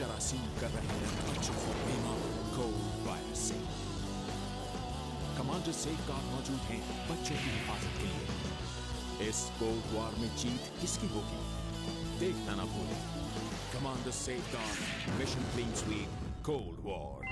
जरासीम कर रहे हैं बच्चों को बीमा को वायरस से कमांडर से कार मौजूद हैं बच्चों की हिफाजत के लिए। इस कोल्ड वार में जीत किसकी होगी? देखना ना भूलें। कमांडर से car mission clean sweep cold war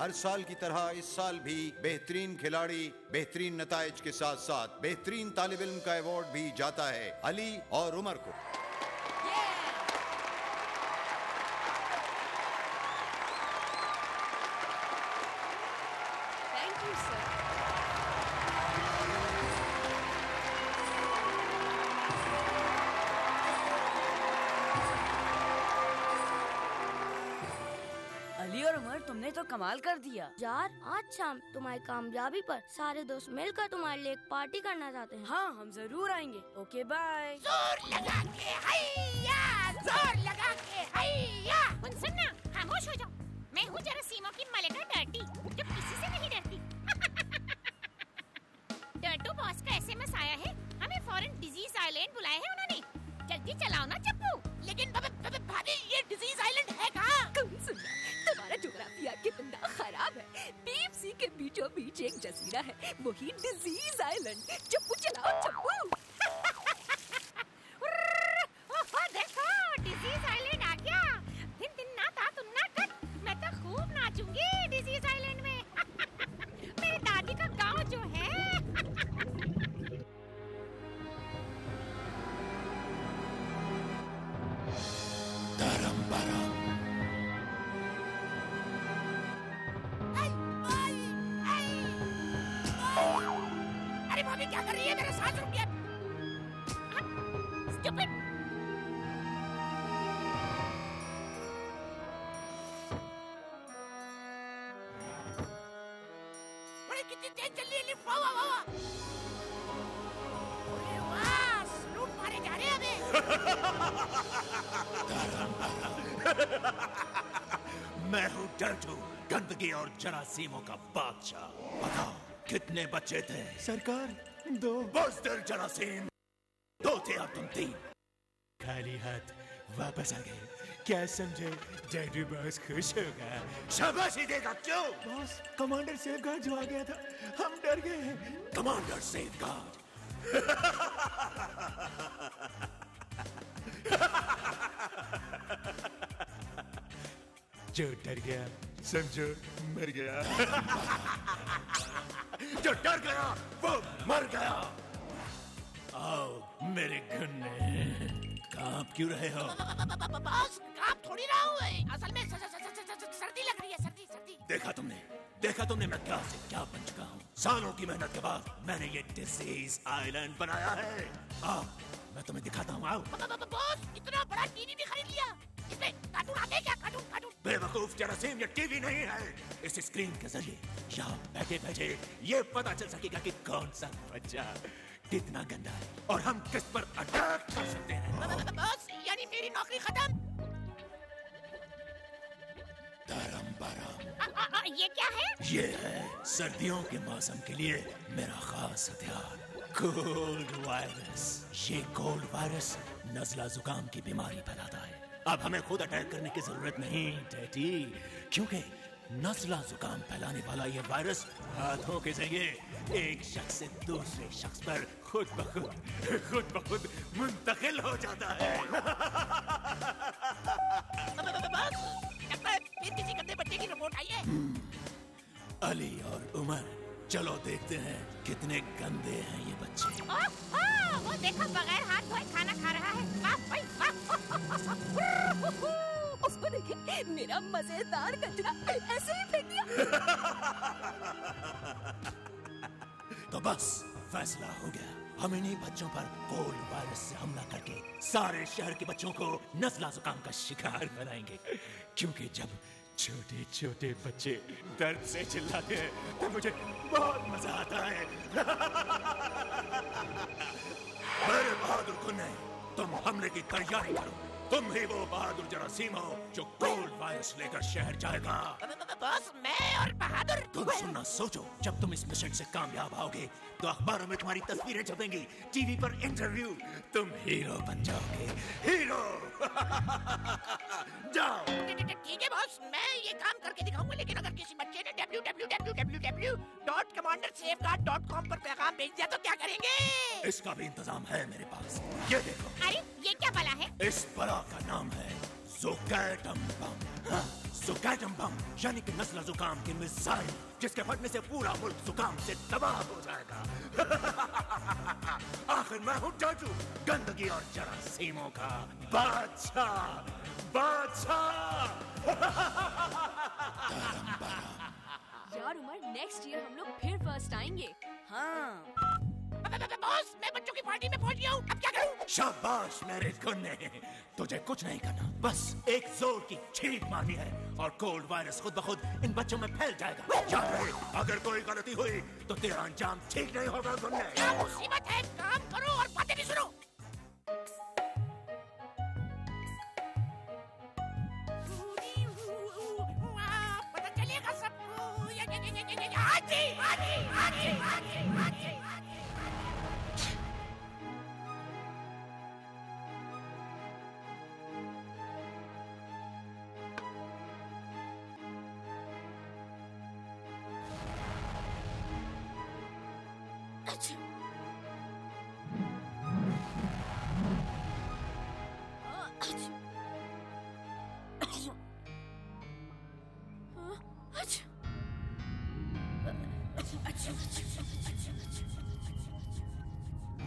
हर साल की तरह इस साल भी बेहतरीन खिलाड़ी, बेहतरीन नतज के साथ साथ बेहतरीन तालब इल्म का अवार्ड भी जाता है अली और उमर को। अली और उमर तुमने तो कमाल कर दिया। यार आज शाम तुम्हारी कामयाबी पर सारे दोस्त मिलकर तुम्हारे लिए एक पार्टी करना चाहते हैं। हाँ हम ज़रूर आएँगे। Okay bye. ज़ोर लगा के हैया ज़ोर लगा के हैया उन सुनना खामोश हो जाओ। मैं हूँ जरासीमों की मलिका डर्टी जो किसी से नहीं डरती। डर्टो बॉस का एसएमएस आया है। हमें फॉरेन डिज़ीज़ आइलैंड बुलाया है उन्होंने। जल्दी चलाओ ना चप्पू। लेकिन भाभी, ये डिज़ीज़ आइलैंड है कहाँ? तुम्हारा जोग्राफिया कितना खराब है। डीप सी के बीचों बीच एक जजीरा है, वही डिज़ीज़ आइलैंड चप्पू चलाओ, चप्पू। आई, मैं हूँ डर्टू गंदगी और जरासीमों का बादशाह। बताओ कितने बच्चे थे? सरकार दो। बुजदिल जरासीम। दो थे और तुम तीन। खाली हाथ वापस आ गए। क्या समझे? डैडी बॉस खुश होगा शाबाशी देगा क्यों? बॉस कमांडर सेफ़ गार्ड जो आ गया था हम डर गए हैं। Commander safe guard. जो डर गया समझो मर गया। जो डर गया वो मर गया। आओ मेरे गन्ने काँप क्यों रहे हो? बॉस काम थोड़ी रहा हूँ असल में सर्दी लग रही है सर्दी सर्दी। देखा तुमने देखा तुमने मैं क्या से क्या बन चुका हूँ। सालों की मेहनत के बाद मैंने ये डिज़ीज़ आइलैंड बनाया है। आओ मैं तुम्हें दिखाता हूँ आओ। बॉस इतना बड़ा टीवी भी खरीद लिया। इसमें कार्टून आते क्या? कार्टून कार्टून बेवकूफ़ जरासीम ये टीवी नहीं है। इस स्क्रीन के ज़रिए यहाँ बैठे बैठे ये पता चल सकेगा कि कौन सा बच्चा कितना गंदा है और हम किस पर अटैक कर सकते हैं। बॉस यानी मेरी नौकरी खत्म। धर्म बरम ये क्या है? ये है सर्दियों के मौसम के लिए मेरा खास हथियार। कोल्ड वायरस ये कोल्ड वायरस नजला जुकाम की बीमारी फैलाता है। अब हमें खुद अटैक करने की ज़रूरत नहीं डैडी। क्योंकि नजला जुकाम फैलाने वाला ये वायरस हाथों के ज़रिए एक शख्स से दूसरे शख्स पर खुद ब खुद खुद ब खुद मुंतकिल हो जाता ब- ब- ब- बॉस लगता फिर किसी गंदे बच्चे की रिपोर्ट आई है। अली और उमर चलो देखते हैं कितने गंदे हैं ये बच्चे। ओह, ओह, वो देखो बगैर हाथ धोए खाना खा रहा है। वाह भाई वाह उसको देखे मेरा मज़ेदार कचरा ऐसे ही फेंक दिया। तो बस फैसला हो गया। हम इन्हीं बच्चों पर कोल्ड वायरस से हमला करके सारे शहर के बच्चों को नस्ला जुकाम का शिकार बनाएँगे। क्योंकि जब छोटे छोटे बच्चे दर्द से चिल्लाते हैं तो मुझे बहुत मज़ा आता है। मेरे बहादुर को नहीं, तुम हमले की तैयारी करो। तुम ही वो बहादुर जरासीम हो जो कोल्ड वायरस लेकर शहर जाएगा। बॉस मैं और बहादुर तुम सुनना सोचो जब तुम इस मिशन से कामयाब आओगे तो अखबारों में तुम्हारी तस्वीरें छपेंगी टीवी पर इंटरव्यू। तुम हीरो बन जाओगे हीरो! जाओ। ठीक है बॉस मैं ये काम करके दिखाऊँगा लेकिन अगर किसी बच्चे ने www.commandersafeguard.com पर पैगाम भेज दिया तो क्या करेंगे? इसका भी इंतज़ाम है मेरे पास। ये देखो। अरे ये क्या बला है? इस बला का नाम है जुकैटम बम हाँ, जुकैटम बम यानी कि नस्ल जुकाम की मिसाइल जिसके फटने से पूरा मुल्क जुकाम से तबाह हो जाएगा। आखिर मैं हूँ टाटू गंदगी और जरासीमों का बादशाह बादशाह। यार उमर नेक्स्ट ईयर हम लोग फिर फ़र्स्ट आएँगे। हाँ। बॉस मैं बच्चों की पार्टी में पहुँच गया हूँ अब क्या करूँ शाबाश मेरे गुन्ने तुझे कुछ नहीं करना बस एक ज़ोर की छींक मारनी है और कोल्ड वायरस खुद ब खुद इन बच्चों में फैल जाएगा याद रहे अगर कोई गलती हुई तो तेरा अंजाम ठीक नहीं होगा गुन्ने क्या मुसीबत है काम करो और बातें नहीं सुनो पता चलेगा सबको या- या- या- या- या-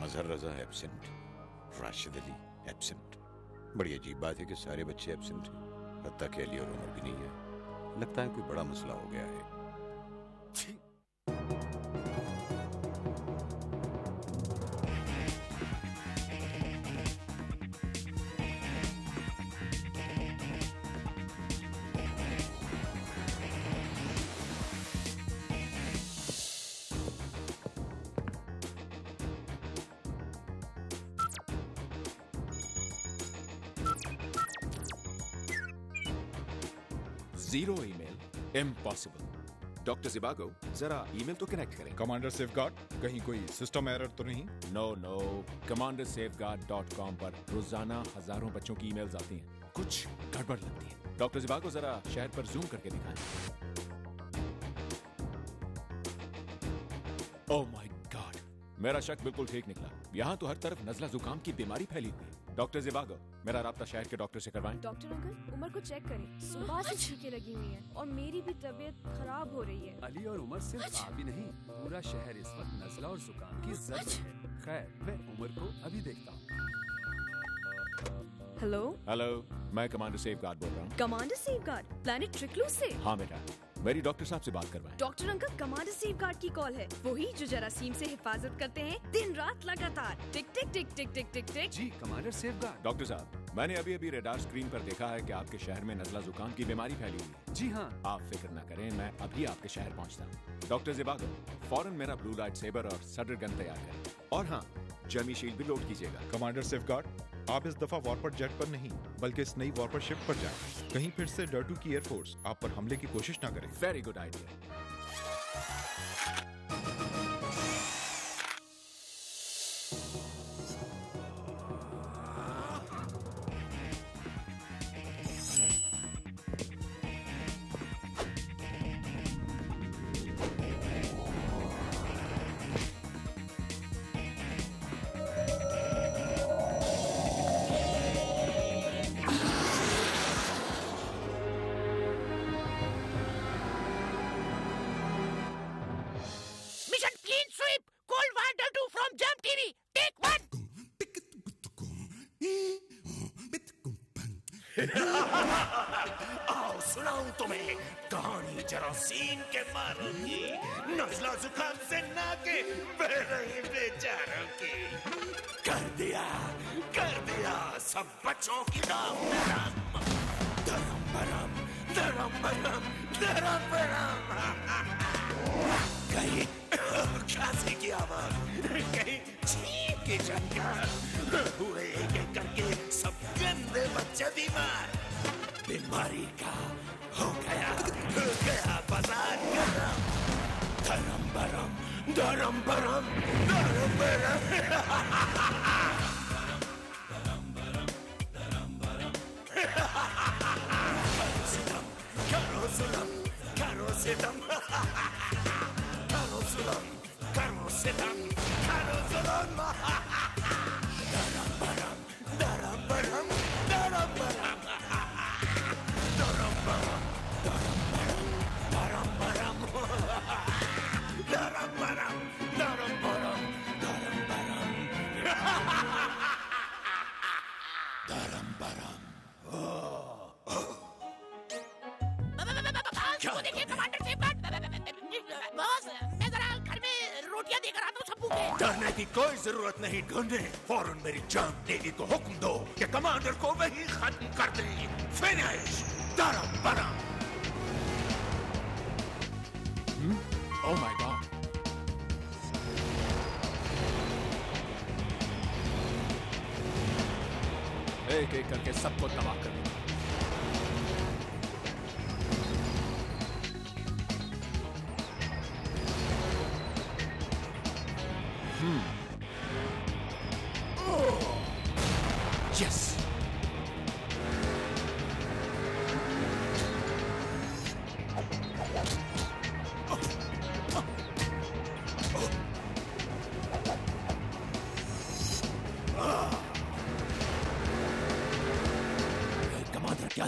मजहर रजा एबसेंट राशिद अली एबसेंट बड़ी अजीब बात है कि सारे बच्चे एबसेंट हैं। हत्या के अली और उमर भी नहीं है। लगता है कोई बड़ा मसला हो गया है। Zero email impossible doctor Zhivago जरा ईमेल तो कनेक्ट करें कमांडर सेफगार्ड कहीं कोई सिस्टम एरर तो नहीं no no commander safeguard dot com पर रोज़ाना हज़ारों बच्चों की ईमेल्स आती हैं कुछ गड़बड़ लगती है डॉक्टर जिबागो जरा शहर पर जूम करके दिखाएँ ओह माय गॉड मेरा शक बिल्कुल ठीक निकला यहाँ तो हर तरफ़ नजला जुकाम की बीमारी फैली हुई है डॉक्टर जिबागो मेरा राब्ता शहर के डॉक्टर से करवाएँ। डॉक्टर अंकल उमर को चेक करें। सुबह से छींके लगी हुई हैं और मेरी भी तबीयत खराब हो रही है। अली और उमर सिर्फ़ आप ही नहीं पूरा शहर इस वक्त नजला और जुकाम की जद में है खैर मैं उमर को अभी देखता हूँ। हेलो हेलो मैं कमांडर सेफ़ गार्ड बोल रहा हूँ। कमांडर सेफगार्ड प्लानिट ट्रिकलू ऐसी हाँ बेटा। मेरी डॉक्टर साहब से बात करवाएँ। Doctor uncle commander safeguard की कॉल है। वही जो जरासीम से हिफाजत करते हैं दिन रात लगातार। Tick tick tick tick tick tick tick. जी कमांडर सेफगार्ड डॉक्टर साहब मैंने अभी अभी रेडार स्क्रीन पर देखा है कि आपके शहर में नजला जुकाम की बीमारी फैली हुई है। जी हाँ। आप फ़िक्र न करें मैं अभी आपके शहर पहुँचता हूँ। डॉक्टर जिबागो फ़ौरन मेरा ब्लू लाइट सेबर और सडर गन तैयार करें। और हाँ जर्मी शील्ड भी लोड कीजिएगा। कमांडर सेफ़ गार्ड आप इस दफ़ा वॉरपर जेट पर नहीं बल्कि इस नई वॉरपर शिप पर जाएँ। कहीं फिर से डर्टू की एयरफोर्स आप पर हमले की कोशिश ना करे। वेरी गुड आइडिया आओ सुनाऊं तुम्हें कहानी जरासीम के मारों की नजला जुकाम से ना के बेचारों की कर दिया कर दिया सब बच्चों की नाम धरम भरम धरम भरम धरम भरम कहीं खांसी की आवाज़। कहीं छींक की चक्कर हुए गंदे बच्चे बीमार बीमारी का हो गया हो गया बाज़ार गरम धरम भरम धरम भरम धरम भरम करो जुलम करो सितम करो जुलम करो सितम करो जुलम सेफ़ बॉस मैं जरा घर में रोटियाँ देकर आता हूँ छप्पू के। डरने की कोई ज़रूरत नहीं ढूंढे। फ़ौरन मेरी जान नेवी को हुक्म दो कि कमांडर को वही खत्म कर दे। फिनिश धरम भरम Oh my एक एक करके सबको तबाह कर दो यस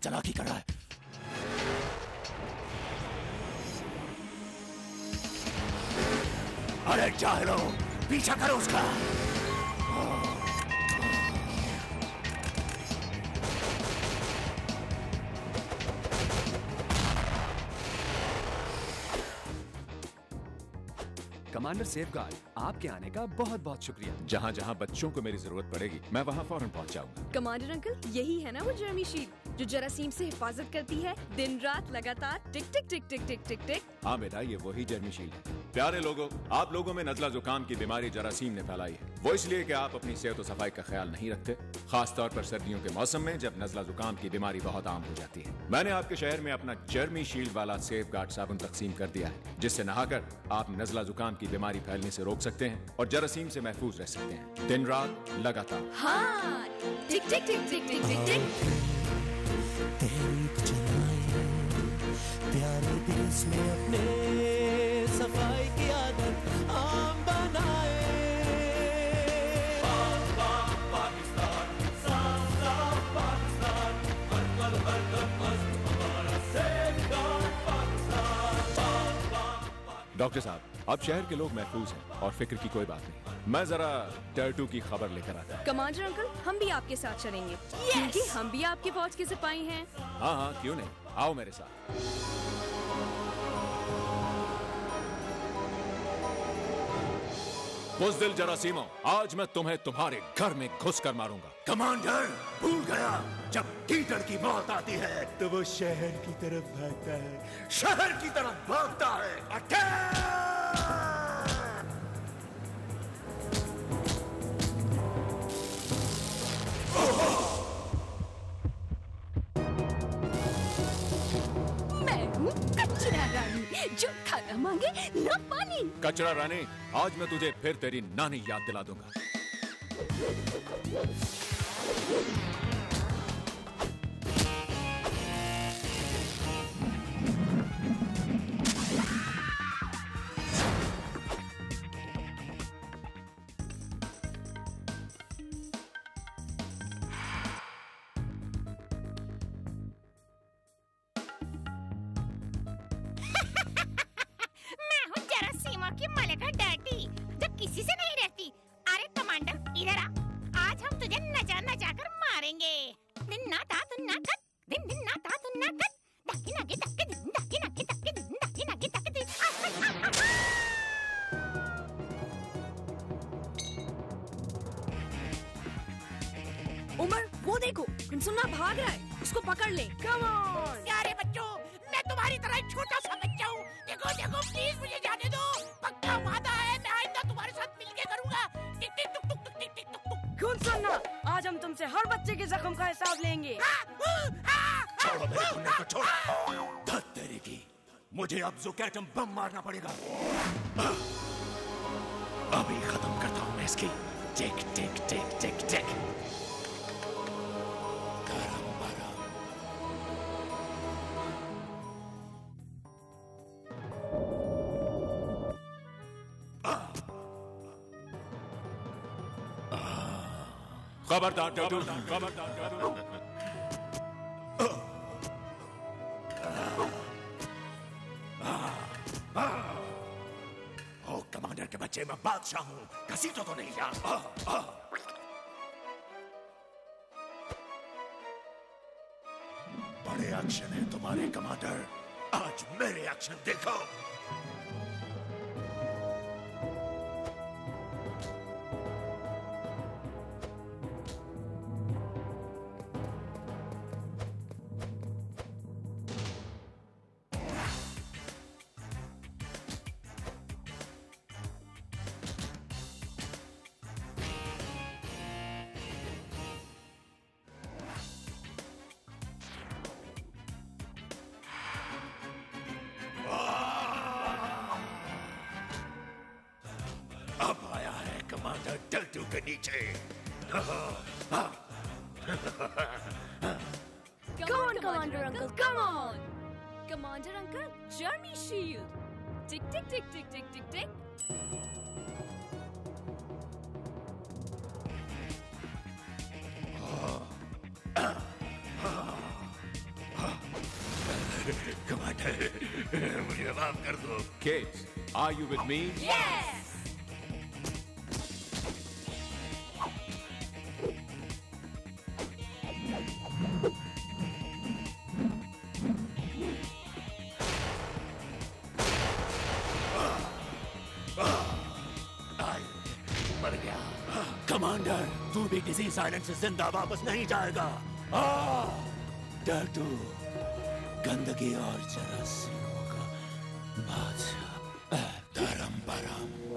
चालाकी कर रहा है। अरे जाहिलो पीछा करो उसका। कमांडर सेफगार्ड आपके आने का बहुत बहुत शुक्रिया। जहाँ जहाँ बच्चों को मेरी ज़रूरत पड़ेगी मैं वहाँ फ़ौरन पहुँच जाऊँगा। कमांडर अंकल यही है ना वो जर्मी शील्ड जो जरासीम से हिफाजत करती है दिन रात लगातार tick tick tick tick tick tick टिक हाँ बेटा ये वही जर्मीशील है प्यारे लोगों आप लोगों में नजला जुकाम की बीमारी जरासीम ने फैलाई है वो इसलिए कि आप अपनी सेहत और सफ़ाई का ख्याल नहीं रखते खास तौर पर सर्दियों के मौसम में जब नजला जुकाम की बीमारी बहुत आम हो जाती है मैंने आपके शहर में अपना जर्मी शील्ड वाला सेफ़ गार्ड साबुन तकसीम कर दिया है जिससे नहाकर आप नजला जुकाम की बीमारी फैलने से रोक सकते हैं और जरासीम से महफूज रह सकते हैं दिन रात लगातार हाँ टिक tick tick tick tick tick टिक प्यारे देश में अपने सफ़ाई की आदत आम बनाए। डॉक्टर साहब अब शहर के लोग महफूज हैं और फ़िक्र की कोई बात नहीं। मैं जरा टर्टू की खबर लेकर आता हूँ। कमांडर अंकल हम भी आपके साथ चलेंगे। क्योंकि हम भी आपकी फौज के सिपाही हैं। हाँ हाँ क्यों नहीं? आओ मेरे साथ। बुजदिल जरासीमो आज मैं तुम्हें तुम्हारे घर में घुस कर मारूँगा। कमांडर भूल गया! जब टीटर की मौत आती है तो वो शहर की तरफ़ भागता है। शहर की तरफ़ भागता है। अटैक! हूँ कचरा रानी आज मैं तुझे फिर तेरी नानी याद दिला दूँगा। वो देखो सुनना भाग रहा है। उसको पकड़ ले। कम ऑन प्यारे बच्चों मैं तुम्हारी तरह एक छोटा सा बच्चा हूँ। देखो देखो प्लीज़ मुझे जाने दो। पक्का वादा है मैं आइंदा तुम्हारे साथ मिलके करूँगा। टिक टिक टुक टुक टिक टिक टुक टुक। कौन सुनना आज हम तुमसे हर बच्चे के जख्म का हिसाब लेंगे। छोड़ो मेरे खुन्ने को छोड़ो। की। मुझे अब जुकैटम बम मारना पड़ेगा। अभी खत्म करता हूँ मैं इसकी। टिक टिक टिक टिक टिक। खबरदार खबरदार डटू ओ, कमांडर के बच्चे, मैं बादशाह हूँ। घसीटो तो नहीं यार। बड़े एक्शन है तुम्हारे, कमांडर। आज मेरे एक्शन देखो। कमांडर डल्टू के नीचे Come on, Commander Uncle, come on! Commander Uncle, Journey Shield! Tick, tick, tick, tick, tick, tick, tick. Commander मुझे माफ कर दो Kids, are you with me? Yes! मर गया। कमांडर, तू भी किसी साइलेंट से ज़िंदा वापस नहीं जाएगा। डर डर्टू गंदगी और जरासीमों का बादशाह, धर्म परम।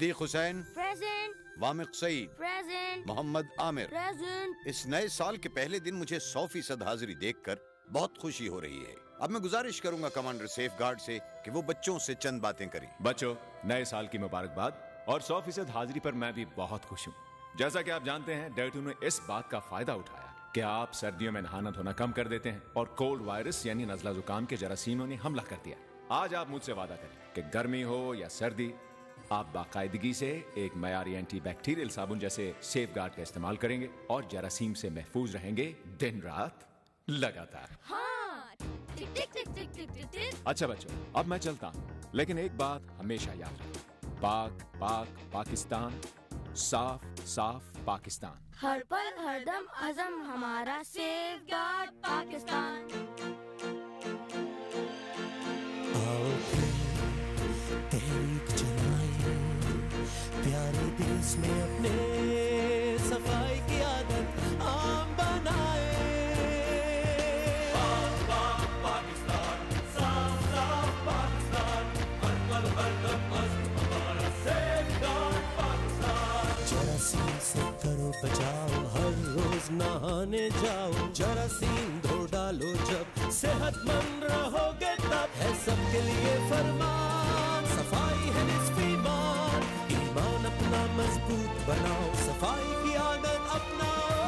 Siddiq Hussain present Wamiq Saeed present Mohammad Aamir present इस नए साल के पहले दिन मुझे सौ फ़ीसद हाजिरी देख कर बहुत खुशी हो रही है अब मैं गुजारिश करूँगा कमांडर सेफ़ गार्ड से कि वो बच्चों से चंद बातें करें बच्चों नए साल की मुबारकबाद और सौ फ़ीसद हाजिरी पर मैं भी बहुत खुश हूँ जैसा कि आप जानते हैं डेटू ने इस बात का फ़ायदा उठाया कि आप सर्दियों में नहाना धोना कम कर देते हैं और कोल्ड वायरस यानी नजला जुकाम के जरासीमों ने हमला कर दिया आज आप मुझसे वादा करें कि गर्मी हो या सर्दी आप बाकायदगी से एक मैारी एंटी बैक्टीरियल साबुन जैसे सेफ़ गार्ड का इस्तेमाल करेंगे और जरासीम से महफूज रहेंगे दिन रात लगातार हाँ! टिक, टिक, टिक. अच्छा बच्चों अब मैं चलता हूँ लेकिन एक बात हमेशा याद रखें पाक पाक पाकिस्तान साफ़ साफ़ पाकिस्तान हर पल हरदम अजम हमारा सेफ़ गार्ड पाकिस्तान प्यारे अपने सफ़ाई की आदत आम बनाए। जरासीम से करो बचाओ हर रोज नहाने जाओ। जरासीम धो डालो जब सेहतमंद रहोगे तब। है सबके लिए फरमान सफ़ाई है निस्फ अपना मज़बूत बनाओ सफ़ाई की आदत अपनाओ।